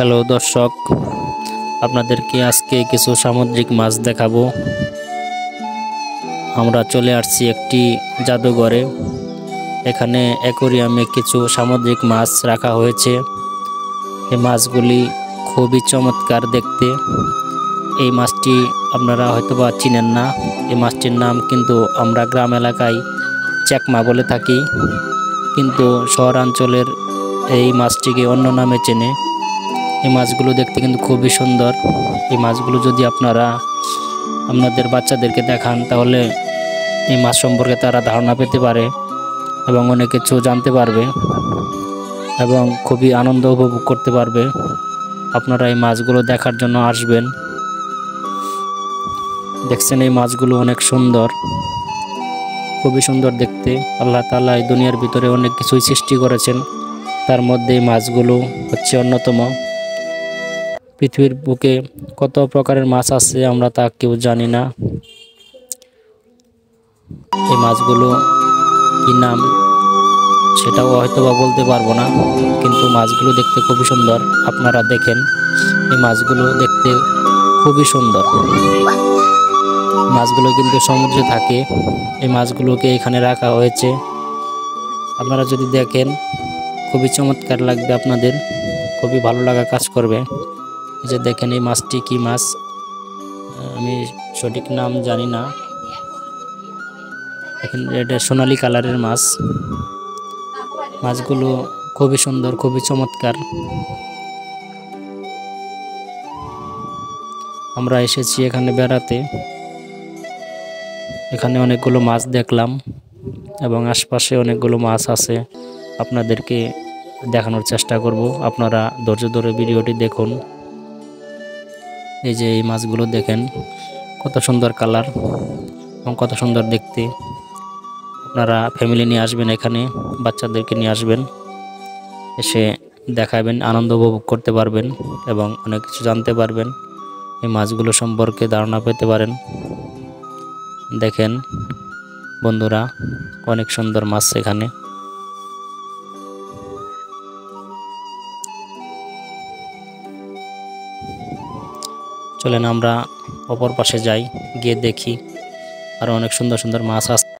Hello দর্শক, আপনাদেরকে আজকে কিছু সামুদ্রিক মাছ দেখাবো। আমরা চলে আসছি একটি জাদুঘরে। এখানে অ্যাকোরিয়ামে কিছু সামুদ্রিক মাছ রাখা হয়েছে। এই মাছগুলি খুবই চমৎকার দেখতে। এই মাছটি আপনারা হয়তোবা চিনেন না। এই মাছটির নাম কিন্তু আমরা গ্রাম এলাকায় চেকমা বলে থাকি। কিন্তু শহরাঞ্চলের এই মাছটিকে অন্য নামে চেনে। এই মাছগুলো দেখতে কিন্তু খুবই সুন্দর। এই মাছগুলো যদি আপনারা আপনাদের বাচ্চাদেরকে দেখান, তাহলে এই মাছ সম্পর্কে তারা ধারণা পেতে পারে এবং অনেক কিছু জানতে পারবে এবং খুবই আনন্দ উপভোগ করতে পারবে। আপনারা এই মাছগুলো দেখার জন্য আসবেন। দেখছেন এই মাছগুলো অনেক সুন্দর। খুবই সুন্দর দেখতে। আল্লাহ তালা এই দুনিয়ার ভিতরে অনেক কিছুই সৃষ্টি করেছেন। তার মধ্যে এই মাছগুলো হচ্ছে অন্যতম। পৃথিবীর বুকে কত প্রকারের মাছ আছে আমরা তা কেউ জানি না। এই মাছগুলো কি নাম সেটাও হয়তো বা বলতে পারব না, কিন্তু মাছগুলো দেখতে খুবই সুন্দর। আপনারা দেখেন, এই মাছগুলো দেখতে খুবই সুন্দর। মাছগুলো কিন্তু সমুদ্রে থাকে, এই মাছগুলোকে এখানে রাখা হয়েছে। আপনারা যদি দেখেন, খুবই চমৎকার লাগবে আপনাদের, খুবই ভালো লাগা কাজ করবে। যে দেখেন এই মাছটি কি মাছ? আমি সঠিক নাম জানি না। এখন এটা সোনালি কালারের মাছ। মাছগুলো খুবই সুন্দর, খুবই চমৎকার। আমরা এসেছি এখানে বেড়াতে। এখানে অনেকগুলো মাছ দেখলাম এবং আশপাশে অনেকগুলো মাছ আছে। আপনাদেরকে দেখানোর চেষ্টা করব। আপনারা ধৈর্য ধরে ভিডিওটি দেখুন। এই যে এই মাছগুলো দেখেন, কত সুন্দর কালার এবং কত সুন্দর দেখতে। আপনারা ফ্যামিলি নিয়ে আসবেন এখানে, বাচ্চাদেরকে নিয়ে আসবেন। এসে দেখাবেন, আনন্দ উপভোগ করতে পারবেন এবং অনেক কিছু জানতে পারবেন। এই মাছগুলো সম্পর্কে ধারণা পেতে পারেন। দেখেন বন্ধুরা, অনেক সুন্দর মাছ এখানে। চলেন আমরা অপর পাশে যাই গিয়ে দেখি। আর অনেক সুন্দর সুন্দর মাছ আছে